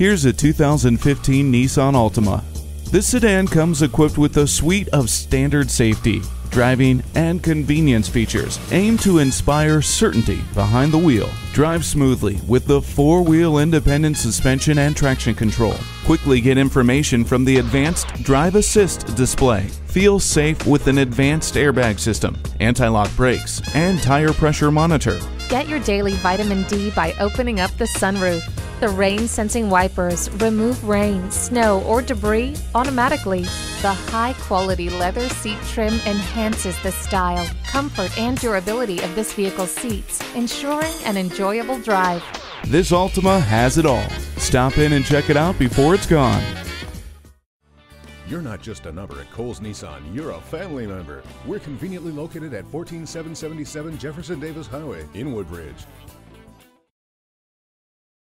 Here's a 2015 Nissan Altima. This sedan comes equipped with a suite of standard safety, driving, and convenience features aimed to inspire certainty behind the wheel. Drive smoothly with the four wheel independent suspension and traction control. Quickly get information from the advanced Drive Assist display. Feel safe with an advanced airbag system, anti lock brakes, and tire pressure monitor. Get your daily vitamin D by opening up the sunroof. The rain sensing wipers remove rain, snow, or debris automatically. The high quality leather seat trim enhances the style, comfort, and durability of this vehicle's seats, ensuring an enjoyable drive. This Altima has it all. Stop in and check it out before it's gone. You're not just a number at Cowles Nissan, you're a family member. We're conveniently located at 14777 Jefferson Davis Highway in Woodbridge.